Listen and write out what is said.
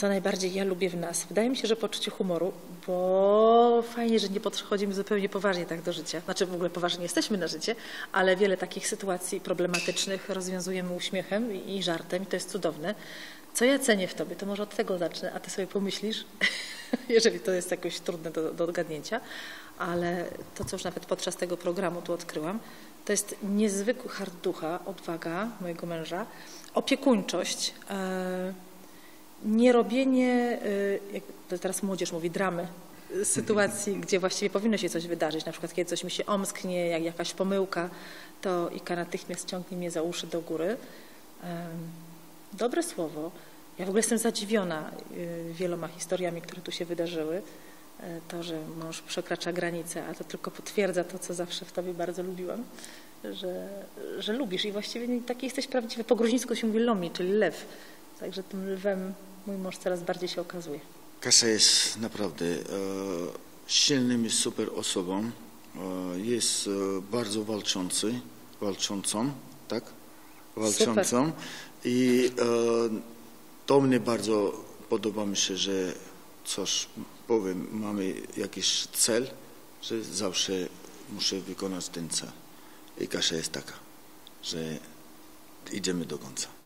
co najbardziej ja lubię w nas. Wydaje mi się, że poczucie humoru, bo fajnie, że nie podchodzimy zupełnie poważnie tak do życia. Znaczy w ogóle poważnie jesteśmy na życie, ale wiele takich sytuacji problematycznych rozwiązujemy uśmiechem i żartem i to jest cudowne. Co ja cenię w tobie, to może od tego zacznę, a ty sobie pomyślisz, jeżeli to jest jakoś trudne do, do odgadnięcia, ale to, co już nawet podczas tego programu tu odkryłam, to jest niezwykły hart ducha, odwaga mojego męża, opiekuńczość, e, nie robienie, y, jak teraz młodzież mówi, dramy, y, sytuacji, gdzie właściwie powinno się coś wydarzyć, na przykład kiedy coś mi się omsknie, jak jakaś pomyłka, to Ika natychmiast ciągnie mnie za uszy do góry. Dobre słowo. Ja w ogóle jestem zadziwiona y, wieloma historiami, które tu się wydarzyły. E, To, że mąż przekracza granice, a to tylko potwierdza to, co zawsze w tobie bardzo lubiłam, że, że lubisz i właściwie taki jesteś prawdziwy. Po gruzińsku się mówi lomi, czyli lew. Także tym lwem mój mąż coraz bardziej się okazuje. Kasia jest naprawdę e, silnym i super osobą. E, jest e, bardzo walczący, walczącą, tak? Walczącą. I e, to mnie bardzo podoba mi się, że coś powiem, mamy jakiś cel, że zawsze muszę wykonać ten cel. I Kasia jest taka, że idziemy do końca.